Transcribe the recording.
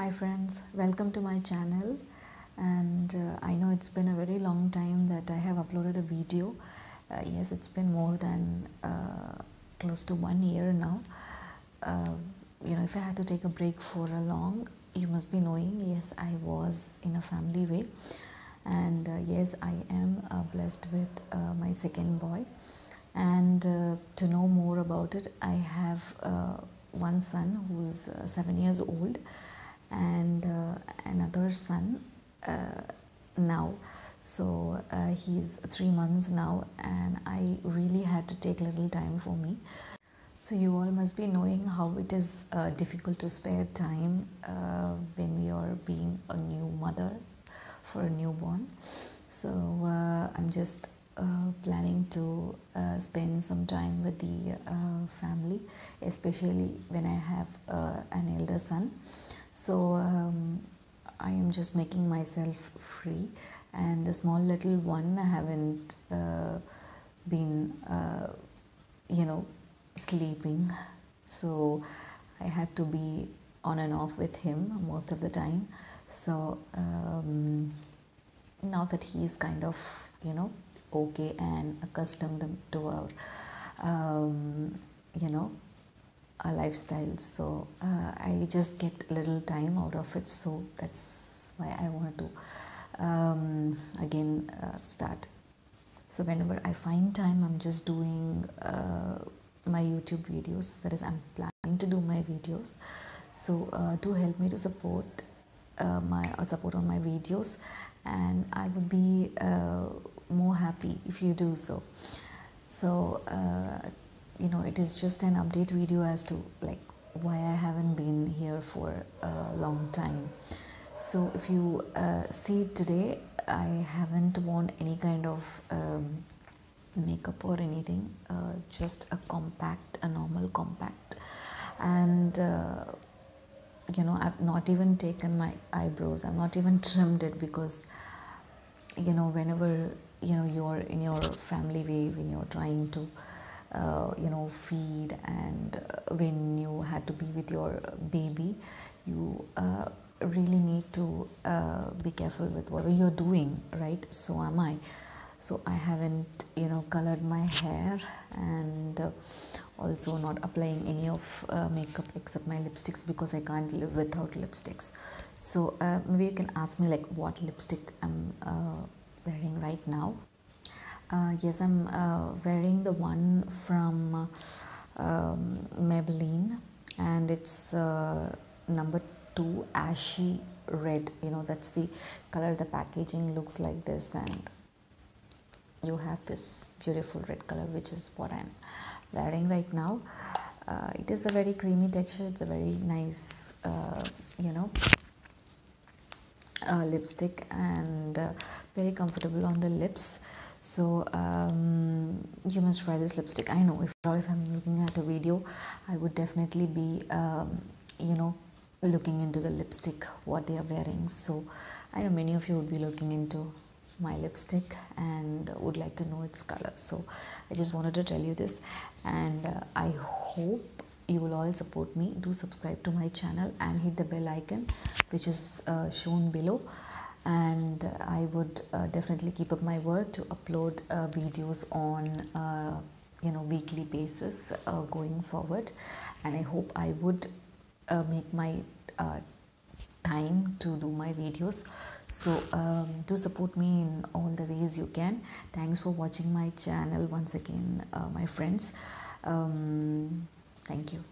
Hi, friends, welcome to my channel. And uh, I know it's been a very long time that I have uploaded a video. Uh, yes, it's been more than uh, close to one year now. Uh, you know, if I had to take a break for a long, you must be knowing, yes, I was in a family way. And uh, yes, I am uh, blessed with my second boy. And to know more about it, I have one son who's seven years old and uh, another son uh, now. So uh, he's three months now, and I really had to take little time for me. So you all must be knowing how it is uh, difficult to spare time uh, when we are being a new mother for a newborn. So uh, I'm just planning to spend some time with the family, especially when I have an elder son. So um, I am just making myself free, and the small little one I haven't uh, been, uh, you know, sleeping. So I had to be on and off with him most of the time. So um, now that he's kind of, you know, okay and accustomed to our, um, you know, lifestyle. So uh, I just get a little time out of it. So that's why I wanted to um, again uh, start. So whenever I find time, I'm just doing uh, my YouTube videos. That is, I'm planning to do my videos. So uh, do help me to support uh, my uh, support on my videos, and I would be uh, more happy if you do so. So uh, you know, it is just an update video as to like why I haven't been here for a long time. So if you uh, see today, I haven't worn any kind of um, makeup or anything. Uh, just a compact, a normal compact, and uh, you know I've not even taken my eyebrows. I've not even trimmed it because you know whenever you know you're in your family way when you're trying to uh, you know feed and uh, when you had to be with your baby you uh, really need to uh, be careful with whatever you're doing right? So am i. So i haven't you know colored my hair and uh, also not applying any of uh, makeup except my lipsticks because i can't live without lipsticks. So maybe you can ask me like what lipstick i'm wearing right now uh, yes, I'm uh, wearing the one from uh, um, Maybelline, and it's uh, number two ashy red. You know, that's the color. The packaging looks like this, and you have this beautiful red color, which is what I'm wearing right now. Uh, it is a very creamy texture. It's a very nice, uh, you know, uh, lipstick and uh, very comfortable on the lips so um, you must try this lipstick. I know if if i'm looking at a video i would definitely be um, you know looking into the lipstick what they are wearing. So i know many of you would be looking into my lipstick and would like to know its color. So i just wanted to tell you this and uh, i hope you will all support me. Do subscribe to my channel and hit the bell icon which is uh, shown below and i would uh, definitely keep up my word to upload uh, videos on uh, you know weekly basis uh, going forward. And i hope i would uh, make my time to do my videos. So um, do support me in all the ways you can. Thanks for watching my channel once again my friends. Um, thank you